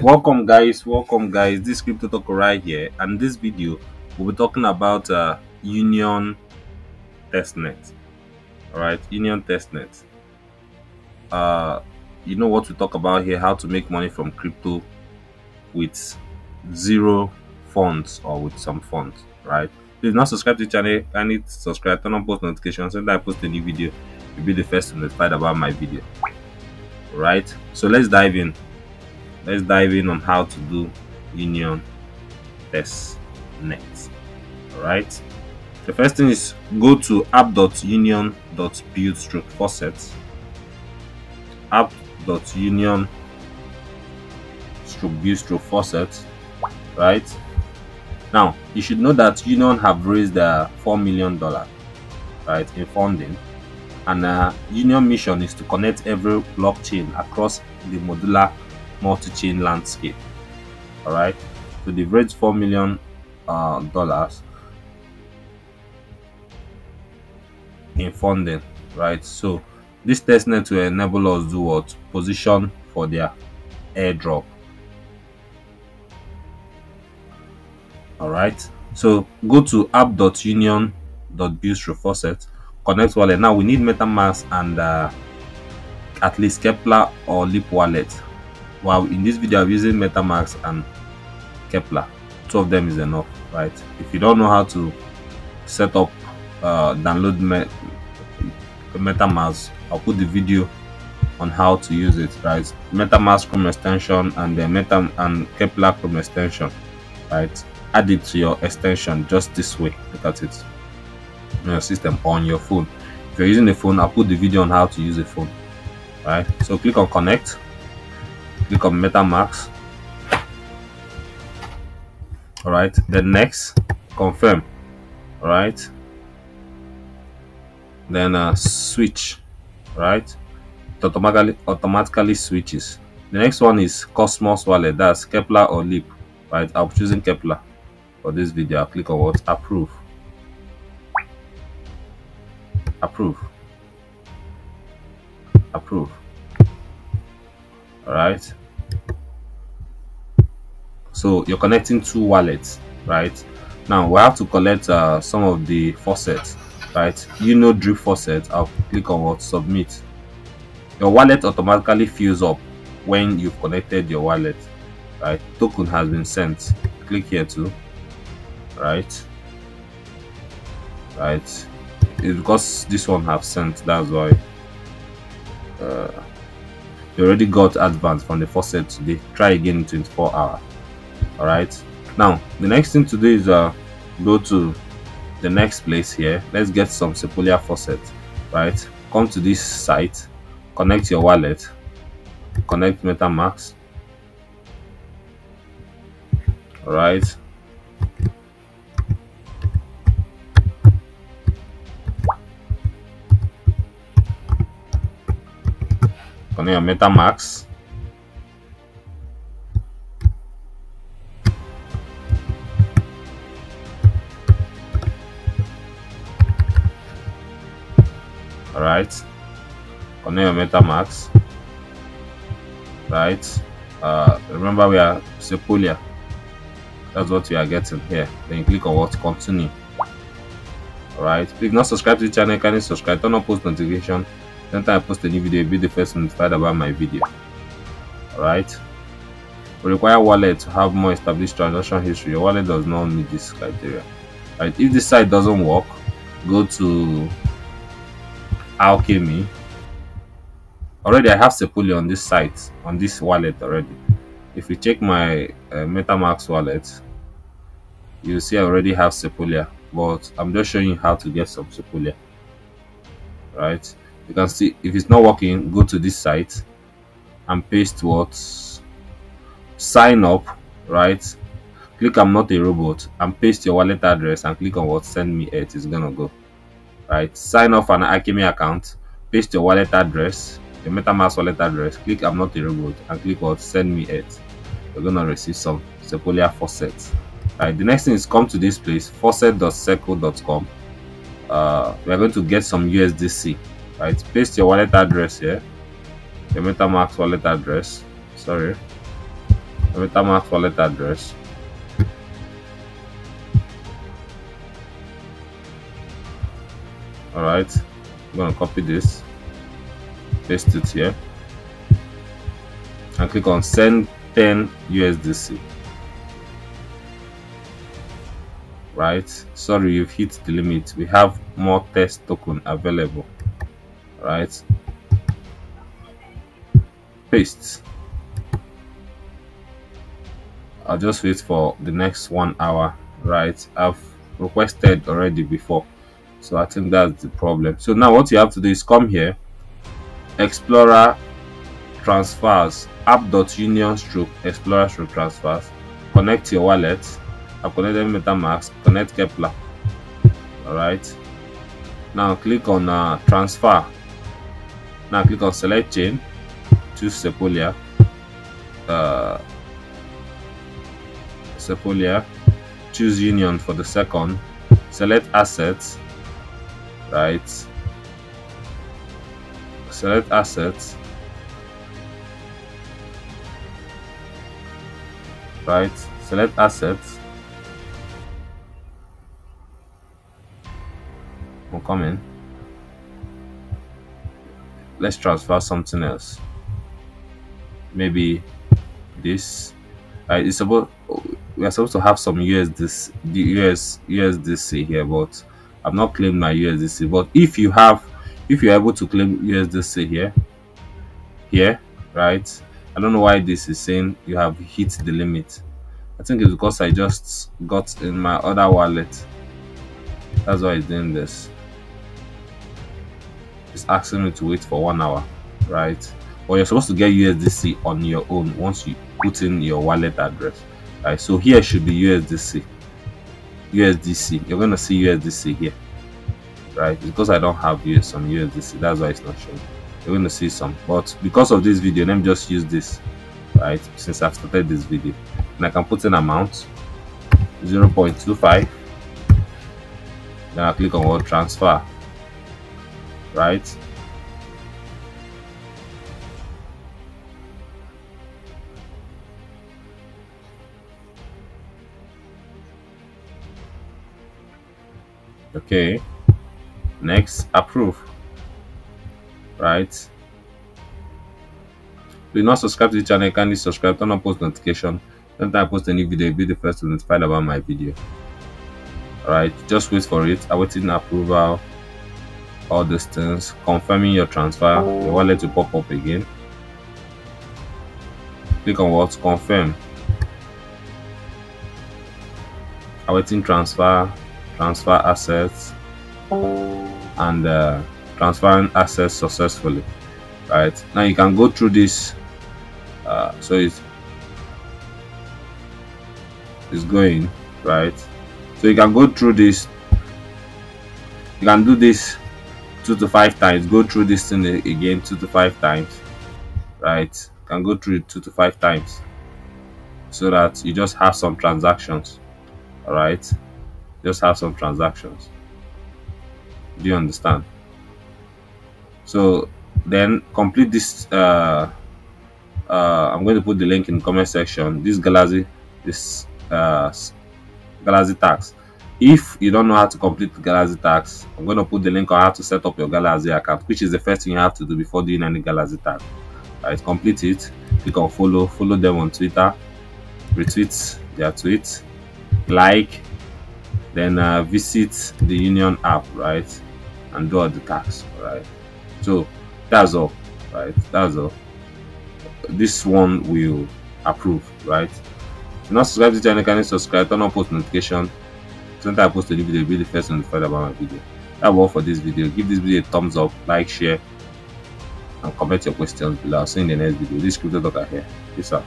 welcome guys. Welcome guys. This crypto talk right here. And this video we'll be talking about uh union testnet. All right? Union testnet. Uh you know what we talk about here? How to make money from crypto with zero funds or with some funds right? Please not subscribe to the channel. I need subscribe turn on post notifications. So that i post a new video you'll be the first to notified about my video. Right? So let's dive in let's dive in on how to do union test net all right? The first thing is go to app.union.build stroke faucet app.union stroke build stroke faucet right? Now you should know that union have raised uh, four million dollar right in funding. And uh, union mission is to connect every blockchain across the modular multi-chain landscape all right? So they've raised four million uh, dollars in funding right? So this testnet will enable us do what? Position for their airdrop all right? So go to app.union.build faucet connect wallet. Now we need metamask and uh, at least keplr or leap wallet while in this video i'm using metamask and keplr. Two of them is enough right? If you don't know how to set up uh, download Met metamask i'll put the video on how to use it right? Metamask chrome extension and the meta and keplr chrome extension right? Add it to your extension just this way. Look at it. On your system on your phone. If you're using a phone i'll put the video on how to use a phone right? So click on connect click on metamask all right then next confirm. All right then uh, switch. Right it automatically automatically switches. The next one is cosmos wallet. That's Keplr or leap. Right i'm choosing Keplr for this video. I'll click on what? Approve. Approve. Approve right? So you're connecting two wallets right? Now we have to collect uh, some of the faucets right? You know drip faucet i'll click on what submit. Your wallet automatically fills up when you've connected your wallet right? Token has been sent. Click here too right? Right. It's because this one have sent that's why. Uh, you already got advance from the faucet today. Try again in 24 hours all right now the next thing to do is uh go to the next place here. Let's get some sepolia faucet right? Come to this site. Connect your wallet. Connect metamask. All right metamask all right your metamask right uh remember we are sepolia that's what we are getting here. Then you click on what continue. All right please not subscribe to the channel. Kindly subscribe. Turn on post notification anytime i post a new video be the first notified about my video. All right we require wallet to have more established transaction history. Your wallet does not meet this criteria. Right if this site doesn't work go to alchemy. Already i have sepolia on this site on this wallet already. If you check my uh, metamask wallet you see i already have sepolia but i'm just showing you how to get some sepolia right you can see if it's not working go to this site and paste what? Sign up right? Click i'm not a robot and paste your wallet address and click on what? Send me it is gonna go right? Sign off an alchemy account paste your wallet address your metamask wallet address click i'm not a robot and click what? Send me it. You're gonna receive some sepolia faucets. Right the next thing is come to this place faucet.circle.com uh we are going to get some usdc Uh, right paste your wallet address here your metamask wallet address sorry your MetaMask wallet address. Alright, I'm gonna copy this, paste it here, and click on send 10 USDC. Right, sorry, you've hit the limit. We have more test token available. Right, paste I'll just wait for the next one hour right? I've requested already before so I think that's the problem. So now what you have to do is come here Explorer transfers app.union stroke Explorer stroke transfers connect your wallet I've connected MetaMask connect Keplr alright? Now click on uh, transfer now click on select chain choose Sepolia uh, Sepolia, choose union for the second, select assets, right? Select assets, right? Select assets. We'll come in. Let's transfer something else. Maybe this. Right, it's about we are supposed to have some USDC, the US USDC here, but I've not claimed my USDC. But if you have, if you're able to claim USDC here, here, right? I don't know why this is saying you have hit the limit. I think it's because I just got in my other wallet. That's why it's doing this. It's asking me to wait for one hour, right? Or you're supposed to get USDC on your own once you put in your wallet address right? So here should be usdc usdc you're going to see usdc here right? Because i don't have US, some usdc that's why it's not showing. You're going to see some. But because of this video let me just use this right? Since i've started this video. And i can put an amount 0.25 then i click on what transfer right? Okay. Next approve. Right? Do not subscribe to the channel kindly subscribe. Turn on post notification. Anytime i post a new video be the first to notified about my video. All right? Just wait for it. Awaiting approval all these things confirming your transfer your wallet will pop up again. Click on what? Confirm. Awaiting transfer transfer assets and uh, transferring assets successfully right? Now you can go through this uh, so it's it's going right? So you can go through this you can do this two to five times. Go through this thing again two to five times right? Can go through it two to five times so that you just have some transactions all right? Just have some transactions. Do you understand? So then complete this uh, uh, i'm going to put the link in the comment section. This galxe this uh, galxe tax if you don't know how to complete the galxe tax i'm going to put the link on how to set up your galxe account which is the first thing you have to do before doing any galxe tax. Right complete it. Click on follow follow them on twitter retweet their tweets like then uh, visit the union app right and do all the tax right? So that's all right? That's all. This one will approve right? If not subscribe to the channel can you subscribe? Turn on post notification so that i post a new video be the first notified about my video. That's all for this video. Give this video a thumbs up like share and comment your questions below. I'll see you in the next video. This crypto talker here. Peace out